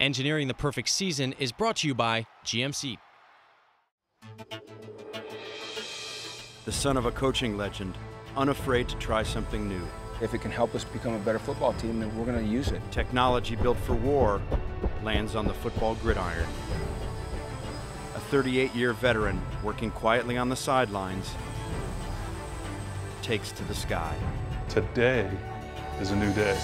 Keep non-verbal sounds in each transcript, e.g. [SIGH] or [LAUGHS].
Engineering the Perfect Season is brought to you by GMC. The son of a coaching legend, unafraid to try something new. If it can help us become a better football team, then we're going to use it. Technology built for war lands on the football gridiron. A 38 year veteran working quietly on the sidelines takes to the sky. Today is a new day.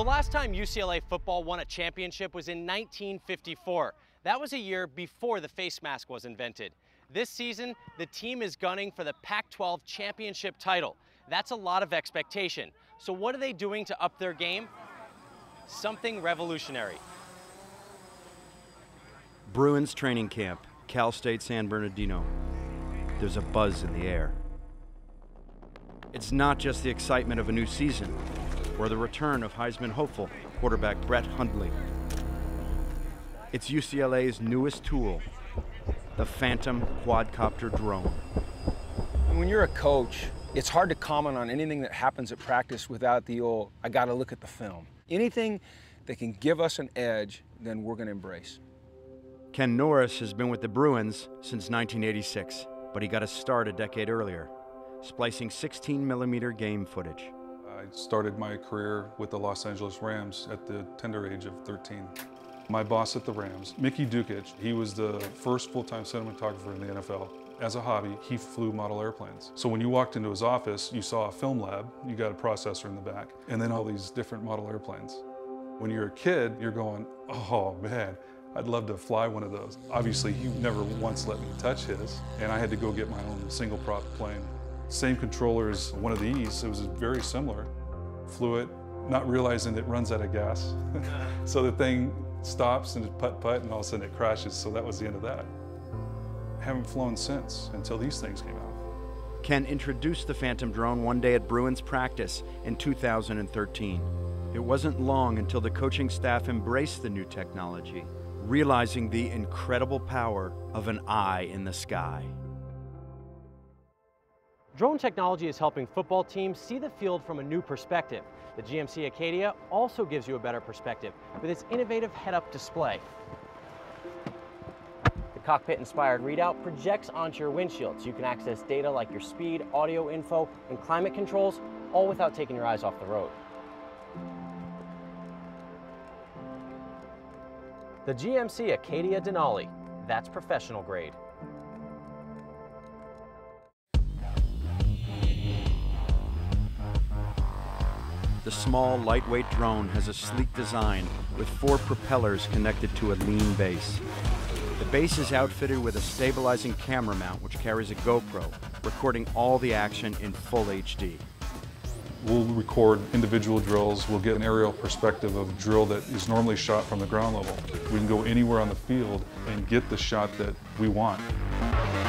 The last time UCLA football won a championship was in 1954. That was a year before the face mask was invented. This season, the team is gunning for the Pac 12 championship title. That's a lot of expectation. So, what are they doing to up their game? Something revolutionary. Bruins training camp, Cal State San Bernardino. There's a buzz in the air. It's not just the excitement of a new season or the return of Heisman hopeful quarterback Brett Hundley. It's UCLA's newest tool, the Phantom quadcopter drone. When you're a coach, it's hard to comment on anything that happens at practice without the old, I got to look at the film. Anything that can give us an edge, then we're going to embrace. Ken Norris has been with the Bruins since 1986, but he got a start a decade earlier, splicing 16 millimeter game footage. I started my career with the Los Angeles Rams at the tender age of 13. My boss at the Rams, Mickey Dukic, he was the first full-time cinematographer in the NFL. As a hobby, he flew model airplanes. So when you walked into his office, you saw a film lab, you got a processor in the back, and then all these different model airplanes. When you're a kid, you're going, oh man, I'd love to fly one of those. Obviously, he never once let me touch his, and I had to go get my own single prop plane. Same controller as one of these, it was very similar. Flew it, not realizing it runs out of gas. [LAUGHS] so the thing stops and it putt putt and all of a sudden it crashes, so that was the end of that. Haven't flown since until these things came out. Ken introduced the Phantom drone one day at Bruins practice in 2013. It wasn't long until the coaching staff embraced the new technology, realizing the incredible power of an eye in the sky. Drone technology is helping football teams see the field from a new perspective. The GMC Acadia also gives you a better perspective with its innovative head-up display. The cockpit-inspired readout projects onto your windshield so you can access data like your speed, audio info, and climate controls, all without taking your eyes off the road. The GMC Acadia Denali, that's professional grade. The small, lightweight drone has a sleek design with four propellers connected to a lean base. The base is outfitted with a stabilizing camera mount which carries a GoPro, recording all the action in full HD. We'll record individual drills. We'll get an aerial perspective of a drill that is normally shot from the ground level. We can go anywhere on the field and get the shot that we want.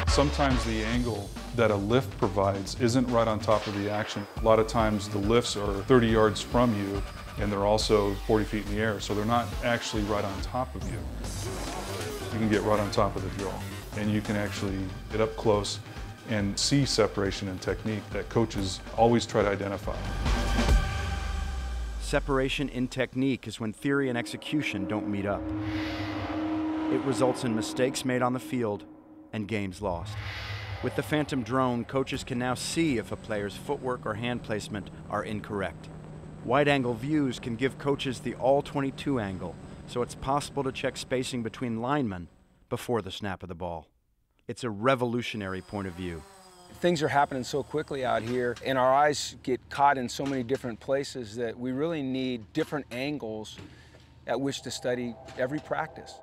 Sometimes the angle that a lift provides isn't right on top of the action. A lot of times the lifts are 30 yards from you and they're also 40 feet in the air, so they're not actually right on top of you. You can get right on top of the drill and you can actually get up close and see separation and technique that coaches always try to identify. Separation in technique is when theory and execution don't meet up. It results in mistakes made on the field and games lost. With the Phantom drone, coaches can now see if a player's footwork or hand placement are incorrect. Wide angle views can give coaches the all 22 angle, so it's possible to check spacing between linemen before the snap of the ball. It's a revolutionary point of view. Things are happening so quickly out here, and our eyes get caught in so many different places that we really need different angles at which to study every practice.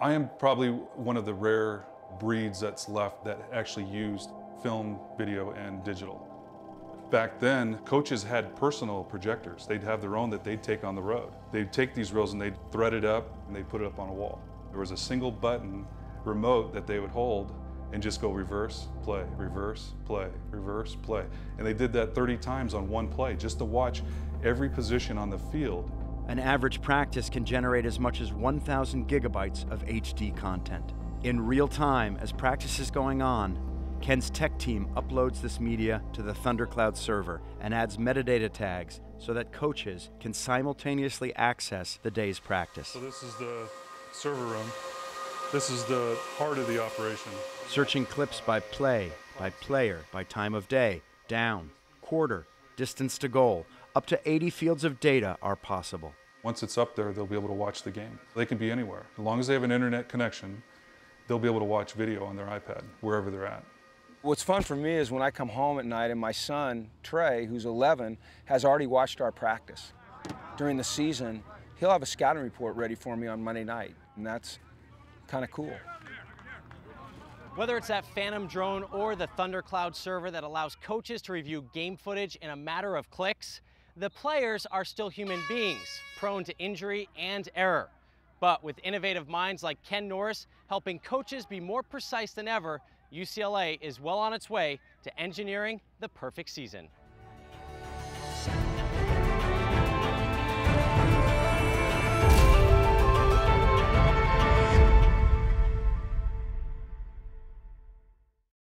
I am probably one of the rare breeds that's left that actually used film, video, and digital. Back then, coaches had personal projectors. They'd have their own that they'd take on the road. They'd take these reels and they'd thread it up and they'd put it up on a wall. There was a single button remote that they would hold and just go reverse, play, reverse, play, reverse, play. And they did that 30 times on one play just to watch every position on the field. An average practice can generate as much as 1,000 gigabytes of HD content. In real time, as practice is going on, Ken's tech team uploads this media to the Thundercloud server and adds metadata tags so that coaches can simultaneously access the day's practice. So this is the server room. This is the heart of the operation. Searching clips by play, by player, by time of day, down, quarter, distance to goal, up to 80 fields of data are possible. Once it's up there, they'll be able to watch the game. They can be anywhere. As long as they have an internet connection, they'll be able to watch video on their iPad, wherever they're at. What's fun for me is when I come home at night and my son, Trey, who's 11, has already watched our practice. During the season, he'll have a scouting report ready for me on Monday night, and that's kind of cool. Whether it's that Phantom drone or the Thundercloud server that allows coaches to review game footage in a matter of clicks, the players are still human beings, prone to injury and error. But with innovative minds like Ken Norris helping coaches be more precise than ever, UCLA is well on its way to engineering the perfect season.